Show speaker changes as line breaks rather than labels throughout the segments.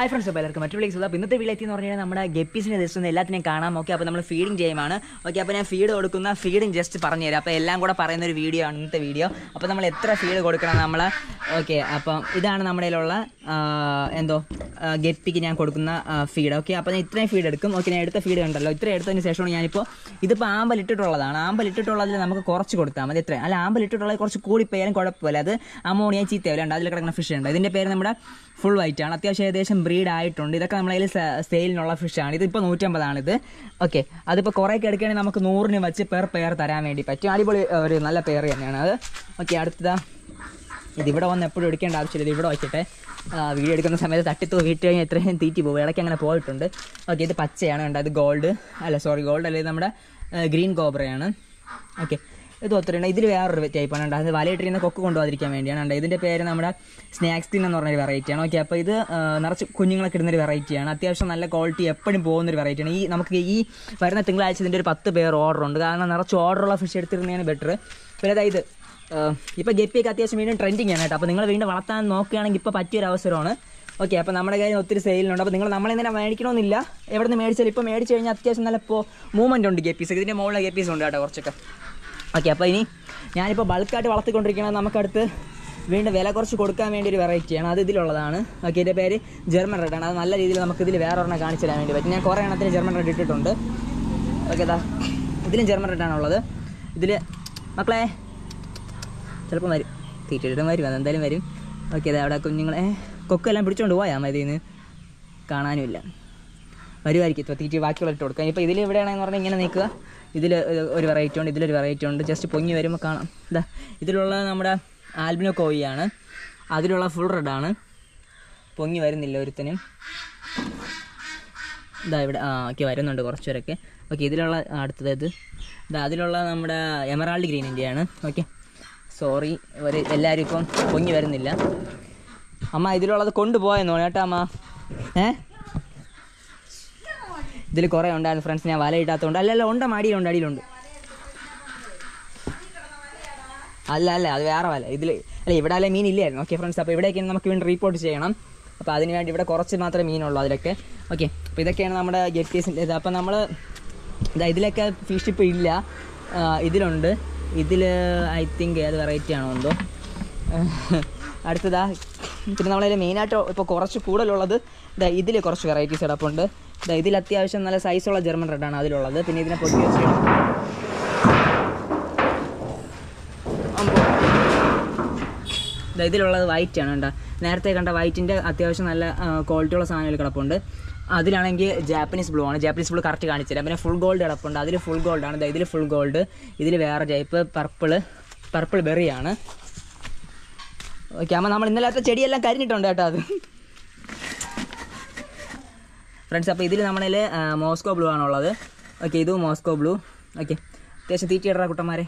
Hi friends അപ്പോൾ എല്ലാവർക്കും മറ്റു വിളിക്കുന്നത് അപ്പോൾ ഇന്നത്തെ വിളിയെത്തി എന്ന് പറഞ്ഞാൽ നമ്മുടെ ഗപ്പീസിനെ ഒന്ന് എല്ലാത്തിനെയും കാണാം. ഓക്കെ അപ്പോൾ നമ്മൾ ഫീഡിങ് ചെയ്യുമാണ് ഓക്കെ അപ്പോൾ ഞാൻ ഫീഡ് കൊടുക്കുന്ന ഫീഡിങ് ജസ്റ്റ് പറഞ്ഞു തരാം. അപ്പോൾ എല്ലാം കൂടെ പറയുന്ന ഒരു വീഡിയോ ആണ് ഇന്നത്തെ വീഡിയോ അപ്പോൾ നമ്മൾ എത്ര ഫീഡ് കൊടുക്കണം നമ്മൾ ഓക്കെ അപ്പം ഇതാണ് നമ്മുടെ കയ്യിലുള്ള എന്തോ ഗപ്പിക്ക് ഞാൻ കൊടുക്കുന്ന ഫീഡ് ഓക്കെ അപ്പോൾ ഞാൻ ഇത്രയും ഫീഡ് എടുക്കും. ഓക്കെ ഞാൻ എടുത്ത ഫീഡ് കണ്ടല്ലോ. ഇത്രയും എടുത്തതിന് ശേഷമാണ് ഞാനിപ്പോൾ ഇതിപ്പോൾ ആമ്പൽ ഇട്ടിട്ടുള്ളതിൽ നമുക്ക് കുറച്ച് കൊടുത്താൽ മതി ഇത്രയും. അല്ല ആമ്പൽ ഇട്ടിട്ടുള്ളത് കുറച്ച് കൂടിപ്പോയാലും കുഴപ്പമില്ല. അത് അമോണിയ ചീത്തയാവില്ല. ഉണ്ട് അതിൽ കിടക്കുന്ന ഫിഷ് ഉണ്ട് ഇതിന്റെ പേര് നമ്മുടെ ഫുൾ വൈറ്റ് ആണ്. അത്യാവശ്യം ഏകദേശം ബ്രീഡ് ആയിട്ടുണ്ട്. ഇതൊക്കെ നമ്മളെ കയ്യിൽ സെയിലിനുള്ള ഫിഷാണ് ഇതിപ്പോൾ നൂറ്റമ്പതാണിത്. ഓക്കെ അതിപ്പോൾ കുറേ എടുക്കുകയാണെങ്കിൽ നമുക്ക് നൂറിന് വെച്ച് പെർ പെയർ തരാൻ വേണ്ടി പറ്റും. അടിപൊളി ഒരു നല്ല പെയർ തന്നെയാണ് അത്. ഓക്കെ അടുത്തതാ. ഇതിവിടെ വന്ന് എപ്പോഴും എടുക്കേണ്ട ആവശ്യമില്ല. ഇത് ഇവിടെ വയ്ക്കട്ടെ വീഡിയോ എടുക്കുന്ന സമയത്ത് തട്ടിത്തോ വീട്ട് കഴിഞ്ഞാൽ എത്രയും തീറ്റി പോകും ഇടയ്ക്ക് അങ്ങനെ പോയിട്ടുണ്ട്. ഓക്കെ ഇത് പച്ചയാണ് കണ്ടത് ഗോൾഡ് അല്ല സോറി ഗോൾഡ് അല്ലെങ്കിൽ നമ്മുടെ ഗ്രീൻ കോബ്രയാണ് ഓക്കെ ഇത് ഒത്തിരി ഇതിൽ വേറൊരു ടൈപ്പാണ് ഉണ്ട് അത് വലയിട്ടിരുന്ന കൊക്ക് കൊണ്ടുപോകാതിരിക്കാൻ വേണ്ടിയാണ് ഉണ്ടായത് ഇതിന്റെ പേര് നമ്മുടെ സ്നാക്സ് തിൻ എന്ന് പറഞ്ഞൊരു വെറൈറ്റിയാണ് ഓക്കെ അപ്പോൾ ഇത് നിറച്ച് കുഞ്ഞുങ്ങളൊക്കെ ഇടുന്നൊരു വെറൈറ്റിയാണ് അത്യാവശ്യം നല്ല ക്വാളിറ്റി എപ്പോഴും പോകുന്നൊരു വെറൈറ്റിയാണ് ഈ നമുക്ക് ഈ വരുന്ന തിങ്കളാഴ്ച ഇതിന്റെ ഒരു പത്ത് പേർ ഓർഡർ ഉണ്ട്. കാരണം നിറച്ച് ഓർഡറുള്ള ഫിഷ് എടുത്തിരുന്നതാണ് ബെറ്റർ പിന്നെ അതായത് ഇപ്പോൾ ഗപ്പിയൊക്കെ അത്യാവശ്യം വീണ്ടും ട്രെൻഡിങ് ആണ് കേട്ടോ. അപ്പോൾ നിങ്ങൾ വീണ്ടും വളർത്താൻ നോക്കുകയാണെങ്കിൽ ഇപ്പോൾ പറ്റിയൊരു അവസരമാണ് ഓക്കെ അപ്പോൾ നമ്മുടെ കയ്യിൽ ഒത്തിരി സെയിലുണ്ട് അപ്പോൾ നിങ്ങൾ നമ്മളെ തന്നെ മേടിക്കണമെന്നില്ല. എവിടെ നിന്ന് മേടിച്ചാലും ഇപ്പോൾ മേടിച്ച് കഴിഞ്ഞാൽ അത്യാവശ്യം നല്ല ഇപ്പോൾ മൂവ്മെന്റ് ഉണ്ട് ഗപ്പീസ്. ഇതിന്റെ മുകളിലെ ഗപ്പീസ് ഉണ്ട് കേട്ടോ കുറച്ചൊക്കെ. ഓക്കെ അപ്പോൾ ഇനി ഞാനിപ്പോൾ ബൾക്കായിട്ട് വളർത്തിക്കൊണ്ടിരിക്കുന്നത് നമുക്കടുത്ത് വീണ്ടും വില കുറച്ച് കൊടുക്കാൻ വേണ്ടി ഒരു വെറൈറ്റിയാണ് അത് ഇതിലുള്ളതാണ്. ഓക്കെ ഇതിന്റെ പേര് ജർമ്മൻ റെഡാണ് അത് നല്ല രീതിയിൽ നമുക്ക് ഇതിൽ വേറെ ഒരെണ്ണം കാണിച്ചു തരാൻ വേണ്ടി പറ്റും. ഞാൻ കുറേ എണ്ണത്തിന് ജർമ്മൻ റെഡ് ഇട്ടിട്ടുണ്ട്. ഓക്കെ ദാ. ഇതിലും ജർമ്മൻ റെഡ് ഉള്ളത്. ഇതിൽ മക്കളെ ചിലപ്പോൾ വരും. തീറ്റിട്ടും വരും. അതെന്തായാലും വരും. ഓക്കെ അതെ അവിടെ കുഞ്ഞുങ്ങളെ കൊക്കെല്ലാം പിടിച്ചുകൊണ്ട് പോയാൽ മതി ഇന്ന് കാണാനുമില്ല. വരുമായിരിക്കും ഇപ്പോൾ തീറ്റി ബാക്കിയുള്ള ഇട്ട് കൊടുക്കാം ഇപ്പോൾ ഇതിൽ എവിടെയാണെന്ന് പറഞ്ഞാൽ ഇങ്ങനെ നിൽക്കുക. ഇതിൽ ഒരു വെറൈറ്റി ഉണ്ട് ഇതിലൊരു വെറൈറ്റി ഉണ്ട്. ജസ്റ്റ് പൊങ്ങി വരുമ്പോൾ കാണാം. ഇതാ ഇതിലുള്ള നമ്മുടെ ആൽബിനോ കോയിയാണ്. അതിലുള്ള ഫുൾ റെഡാണ് പൊങ്ങി വരുന്നില്ല ഒരുത്തനും. ഇതാ ഇവിടെ ആ ഓക്കെ വരുന്നുണ്ട് കുറച്ച് പേരൊക്കെ ഓക്കെ ഇതിലുള്ള അടുത്തത് ഇത്. ഇതാ അതിലുള്ള നമ്മുടെ എമറാൾഡ് ഗ്രീനിന്റെയാണ് ഓക്കെ. സോറി ഒരു എല്ലാവരും ഇപ്പം പൊങ്ങി വരുന്നില്ല. അമ്മ ഇതിലുള്ളത് കൊണ്ടുപോയെന്ന് കേട്ടോ അമ്മ. ഏ? ഇതിൽ കുറേ ഉണ്ടായിരുന്നു ഫ്രണ്ട്സ് ഞാൻ വല ഇടാത്തതുകൊണ്ട്. അല്ലല്ല അല്ല ഉണ്ട് മടിയിലുണ്ട് അടിയിലുണ്ട്. അല്ല അല്ല അത് വേറെ വല. ഇതിൽ അല്ല ഇവിടെ അല്ല മീൻ ഇല്ലായിരുന്നു. ഓക്കെ ഫ്രണ്ട്സ് അപ്പോൾ ഇവിടേക്ക് നമുക്ക് വീണ്ടും റിപ്പോർട്ട് ചെയ്യണം. അപ്പോൾ അതിന് വേണ്ടി ഇവിടെ കുറച്ച് മാത്രമേ മീനുള്ളൂ അതിലൊക്കെ. ഓക്കെ അപ്പോൾ ഇതൊക്കെയാണ് നമ്മുടെ ഗപ്പീസിന്റെ ഇത്. അപ്പോൾ നമ്മൾ ഇതാ ഇതിലൊക്കെ ഫിഷ് ഇപ്പോൾ ഇല്ല. ഇതിലുണ്ട്. ഇതിൽ ഐ തിങ്ക് ഏത് വെറൈറ്റി ആണോ എന്തോ. അടുത്തതാ പിന്നെ നമ്മളതിൽ മെയിനായിട്ട് ഇപ്പോൾ കുറച്ച് കൂടുതലുള്ളത്. ഇതാ ഇതിൽ കുറച്ച് വെറൈറ്റീസ് കിടപ്പുണ്ട് ഇതിൽ അത്യാവശ്യം നല്ല സൈസുള്ള ജർമ്മൻ റെഡാണ് അതിലുള്ളത്. പിന്നെ ഇതിനെ പൊട്ടി വെച്ച് ഇതിലുള്ളത് വൈറ്റ് ആണ് കേട്ടോ നേരത്തെ കണ്ട വൈറ്റിന്റെ അത്യാവശ്യം നല്ല ക്വാളിറ്റിയുള്ള സാധനങ്ങൾ കിടപ്പുണ്ട്. അതിലാണെങ്കിൽ ജാപ്പനീസ് ബ്ലൂ ആണ്. ജാപ്പനീസ് ബ്ലൂ കറക്റ്റ് കാണിച്ചില്ല പിന്നെ ഫുൾ ഗോൾഡ് കിടപ്പുണ്ട്. അതിൽ ഫുൾ ഗോൾഡ് ആണ്. ഇതിൽ ഫുൾ ഗോൾഡ് ഇതിൽ വേറെ ടൈപ്പ് പർപ്പിൾ പർപ്പിൾ ബെറിയാണ് ഓക്കെ അമ്മ നമ്മൾ ഇന്നലത്തെ ചെടിയെല്ലാം കരിഞ്ഞിട്ടുണ്ട് കേട്ടോ അത്. ഫ്രണ്ട്സ് അപ്പോൾ ഇതിൽ നമ്മളിൽ മോസ്കോ ബ്ലൂ ആണുള്ളത്. ഓക്കെ ഇതും മോസ്കോ ബ്ലൂ. ഓക്കെ. അത്യാവശ്യം തീറ്റി ഇടറ കുട്ടന്മാരെ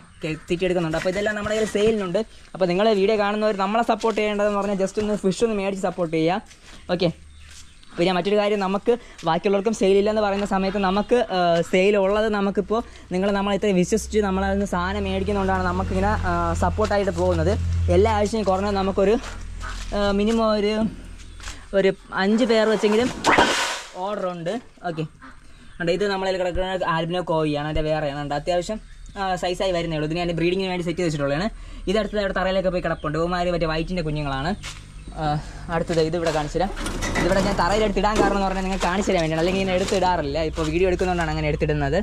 തീറ്റി എടുക്കുന്നുണ്ട്. അപ്പോൾ ഇതെല്ലാം നമ്മുടെ കയ്യിൽ സെയിലിനുണ്ട്. അപ്പോൾ നിങ്ങൾ വീഡിയോ കാണുന്നവർ നമ്മളെ സപ്പോർട്ട് ചെയ്യേണ്ടതെന്ന് പറഞ്ഞാൽ ജസ്റ്റ് ഒന്ന് ഫിഷ് ഒന്ന് മേടിച്ച് സപ്പോർട്ട് ചെയ്യുക ഓക്കെ. പിന്നെ മറ്റൊരു കാര്യം നമുക്ക് ബാക്കിയുള്ളവർക്കും സെയിലില്ലെന്ന് പറയുന്ന സമയത്ത് നമുക്ക് സെയിൽ ഉള്ളത് നമുക്കിപ്പോൾ നിങ്ങൾ നമ്മളെ ഇത്ര വിശ്വസിച്ച് നമ്മളതിൽ നിന്ന് സാധനം മേടിക്കുന്നതുകൊണ്ടാണ് നമുക്കിങ്ങനെ സപ്പോർട്ടായിട്ട് പോകുന്നത്. എല്ലാ ആഴ്ചയും കുറഞ്ഞത് നമുക്കൊരു മിനിമം ഒരു ഒരു അഞ്ച് പേർ വെച്ചെങ്കിലും ഓർഡർ ഉണ്ട്. ഓക്കെ ഉണ്ട് ഇത് നമ്മളതിൽ കിടക്കുന്ന ആൽബിനോ കോവിയാണ്? അതിന്റെ വേറെയാണ് ഉണ്ട് അത്യാവശ്യം സൈസായി വരുന്നേ ഉള്ളൂ. ഇതിന് ഞാൻ ബ്രീഡിങ്ങിന് വേണ്ടി സെറ്റ് വെച്ചിട്ടുള്ളതാണ് ഇത് അടുത്തത് അവിടെ തറയിലൊക്കെ പോയി കിടപ്പുണ്ട്. ഓമാര് മറ്റേ വൈറ്റിന്റെ കുഞ്ഞുങ്ങളാണ്. അടുത്തത് ഇത് ഇവിടെ കാണിച്ചു തരാം. ഇതിവിടെ ഞാൻ തറയിൽ ഇടാൻ കാരണം എന്ന് പറഞ്ഞാൽ നിങ്ങൾ കാണിച്ചു തരാൻ വേണ്ടിയാണ്. അല്ലെങ്കിൽ ഇങ്ങനെ എടുത്തിടാറില്ല ഇപ്പോൾ വീഡിയോ എടുക്കുന്നതുകൊണ്ടാണ് അങ്ങനെ എടുത്തിടുന്നത്.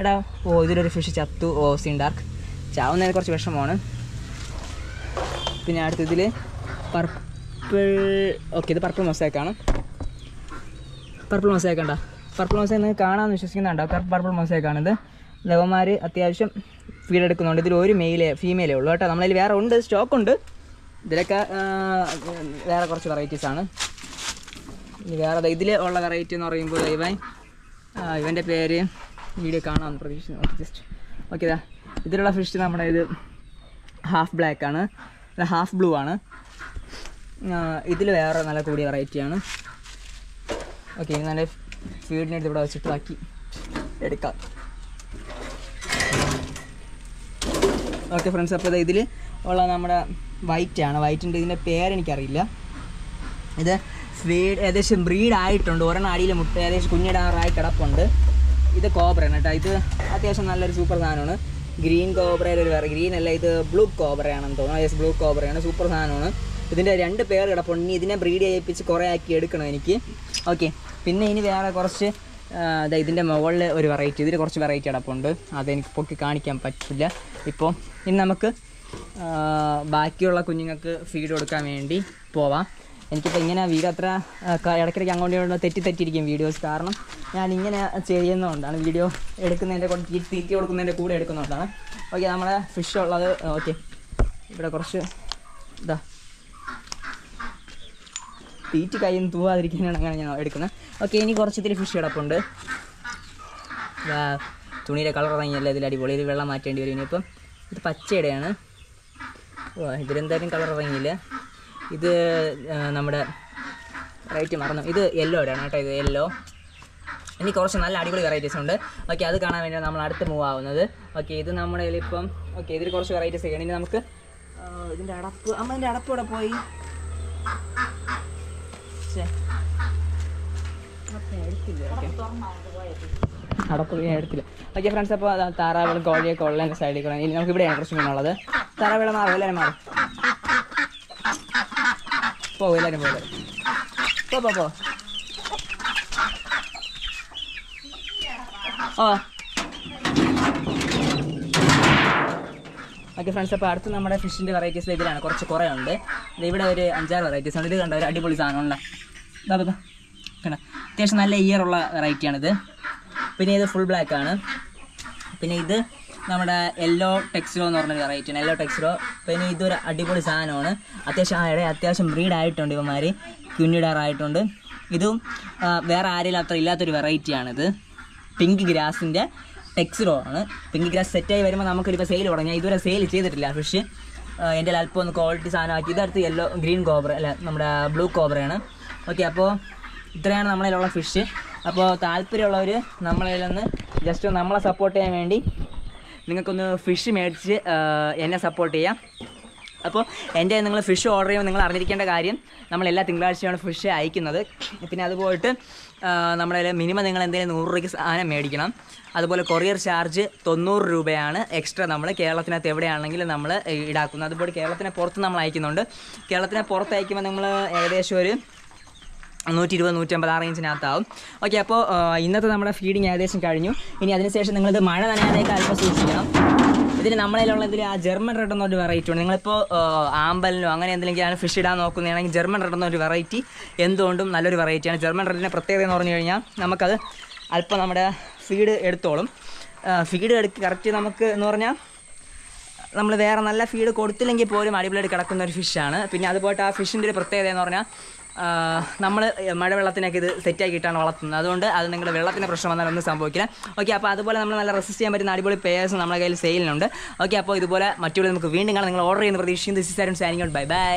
എടാ ഓ ഇതിലൊരു ഫിഷ് ചത്തു. ഓ സീൻ ഡാർക്ക് ചാവുന്നതിന് കുറച്ച് വിഷമമാണ്. പിന്നെ അടുത്തതിൽ പർപ്പിൾ ഓക്കെ ഇത് പർപ്പിൾ മൊസൈക്കാണ് പർപ്പിൾ മൊസൈക്ക് ഉണ്ടോ? പർപ്പിൾ മൊസൈക്ക് നിങ്ങൾക്ക് കാണാമെന്ന് വിശ്വസിക്കുന്നുണ്ടോ? പർപ്പിൾ മൊസൈക്കാണ് ഇത് ലവന്മാർ അത്യാവശ്യം ഫീഡ് എടുക്കുന്നുണ്ട്. ഇതിൽ ഒരു മെയിലേ ഫീമെയിലേ ഉള്ളൂ കേട്ടോ. നമ്മളതിൽ വേറെ ഉണ്ട് സ്റ്റോക്ക് ഉണ്ട്. ഇതിലൊക്കെ വേറെ കുറച്ച് വെറൈറ്റീസ് ആണ്. ഇനി വേറെ ഇതിൽ ഉള്ള വെറൈറ്റി എന്ന് പറയുമ്പോൾ ഇവൻ ഇവന്റെ പേര് വീഡിയോ കാണാമെന്ന് പ്രതീക്ഷിക്കുന്നു. ജസ്റ്റ് ഓക്കെ ഇതാ ഇതിലുള്ള ഫിഷ് നമ്മുടെ ഇത് ഹാഫ് ബ്ലാക്ക് ആണ്. ഹാഫ് ബ്ലൂ ആണ്. ഇതിൽ വേറെ നല്ല കൂടിയ വെറൈറ്റിയാണ് ഓക്കെ ഇനി നല്ല ഫീഡിനെടുത്ത് ഇവിടെ വെച്ചിട്ട് ബാക്കി എടുക്കാം. ഓക്കെ ഫ്രണ്ട്സ് അപ്പോൾ ഇത് ഇതിൽ ഉള്ള നമ്മുടെ വൈറ്റ് ആണ്. വൈറ്റിന്റെ ഇതിന്റെ പേരെനിക്കറിയില്ല ഇത് ഫീഡ് ഏകദേശം ബ്രീഡ് ആയിട്ടുണ്ട്. ഒരെണ്ണം അടിയിൽ മുട്ട ഏകദേശം കുഞ്ഞിടാറായി കിടപ്പുണ്ട്. ഇത് കോബ്രയാണ് കേട്ടോ. ഇത് അത്യാവശ്യം നല്ലൊരു സൂപ്പർ സാധനമാണ്. ഗ്രീൻ കോബ്രയുടെ ഒരു വേറെ ഗ്രീൻ അല്ല ഇത് ബ്ലൂ കോബ്രയാണെന്ന് തോന്നുന്നു. യെസ് ബ്ലൂ കോബ്രയാണ് സൂപ്പർ സാധനമാണ്. ഇതിന്റെ രണ്ട് പേർ കിടപ്പുണ്ട്. ഇനി ഇതിനെ ബ്രീഡ് ചെയ്യിപ്പിച്ച് കുറേ ആക്കി എടുക്കണം എനിക്ക്. ഓക്കെ പിന്നെ ഇനി വേറെ കുറച്ച് അതായത് ഇതിന്റെ മുകളിൽ ഒരു വെറൈറ്റി ഇതിൽ കുറച്ച് വെറൈറ്റി അടപ്പുണ്ട് അതെനിക്ക് പൊക്കി കാണിക്കാൻ പറ്റില്ല. ഇപ്പോൾ ഇനി നമുക്ക് ബാക്കിയുള്ള കുഞ്ഞുങ്ങൾക്ക് ഫീഡ് കൊടുക്കാൻ വേണ്ടി പോവാം. എനിക്കിപ്പോൾ ഇങ്ങനെ വീഡിയോ അത്ര ഇടയ്ക്കിടയ്ക്ക് അങ്ങോട്ടുള്ള തെറ്റി തെറ്റിയിരിക്കും വീഡിയോസ് കാരണം ഞാൻ ഇങ്ങനെ ചെയ്യുന്നതുകൊണ്ടാണ് വീഡിയോ എടുക്കുന്നതിന്റെ കൂടെ തീറ്റി കൊടുക്കുന്നതിന്റെ കൂടെ എടുക്കുന്നതുകൊണ്ടാണ്. ഓക്കെ നമ്മുടെ ഫിഷ് ഉള്ളത് ഓക്കെ ഇവിടെ കുറച്ച് ഇതാ. തീറ്റ് കയ്യിൽ നിന്ന് തൂവാതിരിക്കാനാണ് അങ്ങനെ ഞാൻ എടുക്കുന്നത്. ഓക്കെ ഇനി കുറച്ച് ഇത്തിരി ഫിഷ് കിടപ്പുണ്ട്. തുണിയുടെ കളർ ഇറങ്ങിയല്ല ഇതിൽ അടിപൊളി. ഇത് വെള്ളം മാറ്റേണ്ടി വരും. ഇനിയിപ്പം ഇത് പച്ചയുടെയാണ്. ഇതിലെന്തായാലും കളർ ഇറങ്ങിയില്ല. ഇത് നമ്മുടെ റൈറ്റ് മറന്നു. ഇത് യെല്ലോ ഇടയാണ് കേട്ടോ ഇത് യെല്ലോ ഇനി കുറച്ച് നല്ല അടിപൊളി വെറൈറ്റീസ് ഉണ്ട്. ഓക്കെ അത് കാണാൻ വേണ്ടി നമ്മൾ അടുത്ത് മൂവ് ആവുന്നത്. ഓക്കെ ഇത് നമ്മുടെ ഇപ്പം ഓക്കെ ഇതിൽ കുറച്ച് വെറൈറ്റീസ് ചെയ്യണം ഇനി നമുക്ക് ഇതിന്റെ അടപ്പ് അമ്മ ഇതിന്റെ അടപ്പ് ഇവിടെ പോയി? ശ്ശേ. അടപ്പ് ഞാൻ എടുത്തില്ല ഓക്കെ ഫ്രണ്ട്സ് അപ്പോൾ താറാവിളം കോഴിയൊക്കെ ഉള്ളതിന്റെ സൈഡിൽ കൂടെ ഇനി നമുക്ക് ഇവിടെയാണ് കുറച്ച് മീനുള്ളത് താറാവിളം മാറും എല്ലാവരും മാറും പോകും എല്ലാവരും പോകും പോ പോ പോ. ഓ ഓക്കെ ഫ്രണ്ട്സ് അപ്പോൾ അടുത്ത് നമ്മുടെ ഫിഷിന്റെ വെറൈറ്റീസ് ഇതിലാണ് കുറച്ച് കുറേ ഉണ്ട്. ഇവിടെ ഒരു അഞ്ചാറ് വെറൈറ്റീസ് ഉണ്ട്. ഇത് കണ്ട ഒരു അടിപൊളി സാധനമുണ്ട് ഇതാ അത്യാവശ്യം നല്ല ഇയർ ഉള്ള വെറൈറ്റിയാണിത് പിന്നെ ഇത് ഫുൾ ബ്ലാക്ക് ആണ്. പിന്നെ ഇത് നമ്മുടെ യെല്ലോ ടെക്സ്റ്റോ എന്ന് പറഞ്ഞൊരു വെറൈറ്റിയാണ് യെല്ലോ ടെക്സ്റ്റോ പിന്നെ ഇതൊരു അടിപൊളി സാധനമാണ്. അത്യാവശ്യം ആയിടെ അത്യാവശ്യം ബ്രീഡ് ആയിട്ടുണ്ട് ഇവന്മാർ ആയിട്ടുണ്ട് ഇതും വേറെ ആരെയും അത്ര ഇല്ലാത്തൊരു വെറൈറ്റിയാണിത് പിങ്ക് ഗ്രാസിന്റെ ടെക്സ്റോ ആണ്. പിങ്ക് ഗ്രാസ് സെറ്റായി വരുമ്പോൾ നമുക്കൊരിപ്പോൾ സെയിൽ തുടങ്ങി. ഇതുവരെ സെയിൽ ചെയ്തിട്ടില്ല ഫിഷ് എന്റെ അല്പം ഒന്ന് ക്വാളിറ്റി സാധനമാക്കി. ഇതടുത്ത് യെല്ലോ ഗ്രീൻ കോബ്ര അല്ല നമ്മുടെ ബ്ലൂ കോബ്രയാണ് ഓക്കെ അപ്പോൾ ഇത്രയാണ് നമ്മളതിലുള്ള ഫിഷ് അപ്പോൾ താല്പര്യമുള്ളവർ നമ്മളതിലൊന്ന് ജസ്റ്റ് നമ്മളെ സപ്പോർട്ട് ചെയ്യാൻ വേണ്ടി നിങ്ങൾക്കൊന്ന് ഫിഷ് മേടിച്ച് എന്നെ സപ്പോർട്ട് ചെയ്യാം. അപ്പോൾ എന്റെ നിങ്ങൾ ഫിഷ് ഓർഡർ ചെയ്യുമ്പോൾ നിങ്ങൾ അറിഞ്ഞിരിക്കേണ്ട കാര്യം നമ്മൾ എല്ലാ തിങ്കളാഴ്ചയാണ് ഫിഷ് അയക്കുന്നത്. പിന്നെ അതുപോലെ നമ്മളെ മിനിമം നിങ്ങൾ എന്തെങ്കിലും നൂറ് രൂപയ്ക്ക് സാധനം മേടിക്കണം. അതുപോലെ കൊറിയർ ചാർജ് തൊണ്ണൂറ് രൂപയാണ്. എക്സ്ട്രാ നമ്മൾ കേരളത്തിനകത്ത് എവിടെയാണെങ്കിലും നമ്മൾ ഈടാക്കുന്നത് അതുപോലെ കേരളത്തിന് പുറത്ത് നമ്മൾ അയക്കുന്നുണ്ട്. കേരളത്തിന് പുറത്ത് അയക്കുമ്പോൾ നമ്മൾ ഏകദേശം ഒരു നൂറ്റി ഇരുപത് നൂറ്റമ്പത് ആ റേഞ്ചിനകത്താവും ഓക്കെ അപ്പോൾ ഇന്നത്തെ നമ്മുടെ ഫീഡിങ് ഏകദേശം കഴിഞ്ഞു. ഇനി അതിനുശേഷം നിങ്ങളിത് മഴ നനയാതേക്ക് അല്പം സൂക്ഷിക്കണം. ഇതിന് നമ്മളതിലുള്ളതിൽ ആ ജർമ്മൻ റെഡ് എന്നൊരു വെറൈറ്റി ഉണ്ട്. നിങ്ങളിപ്പോൾ ആമ്പലിനോ അങ്ങനെ എന്തെങ്കിലും ഫിഷ് ഇടാൻ നോക്കുന്നതാണെങ്കിൽ ജർമ്മൻ റെഡ് എന്നൊരു വെറൈറ്റി എന്തുകൊണ്ടും നല്ലൊരു വെറൈറ്റിയാണ് ജർമ്മൻ റെഡിന്റെ പ്രത്യേകത എന്ന് പറഞ്ഞു കഴിഞ്ഞാൽ നമുക്കത് അല്പം നമ്മുടെ ഫീഡ് എടുത്തോളും. ഫീഡ് എടുക്ക് കറക്റ്റ് നമുക്ക് എന്ന് പറഞ്ഞാൽ നമ്മൾ വേറെ നല്ല ഫീഡ് കൊടുത്തില്ലെങ്കിൽ പോലും അടിപൊളിയായിട്ട് കിടക്കുന്ന ഒരു ഫിഷാണ് പിന്നെ അതുപോലെ ആ ഫിഷിന്റെ ഒരു പ്രത്യേകത എന്ന് പറഞ്ഞാൽ നമ്മൾ മഴവെള്ളത്തിനൊക്കെ ഇത് സെറ്റാക്കിയിട്ടാണ് വളർത്തുന്നത്. അതുകൊണ്ട് അത് നിങ്ങളുടെ വെള്ളത്തിന്റെ പ്രശ്നം വന്നാൽ ഒന്നും സംഭവിക്കില്ല. ഓക്കെ അപ്പോൾ അതുപോലെ നമ്മൾ നല്ല റെസിസ്റ്റ് ചെയ്യാൻ പറ്റുന്ന അടിപൊളി പേഴ്സ് നമ്മുടെ കയ്യിൽ സെയിലിനുണ്ട് ഓക്കെ അപ്പോൾ ഇതുപോലെ മറ്റുള്ള നമുക്ക് വീണ്ടും കാണാം. നിങ്ങൾ ഓർഡർ ചെയ്യുന്ന പ്രതീക്ഷിക്കുന്നു. ദിസ് ഇസ് ആരും സാനിങ് ഔട്ട് ബൈ ബൈ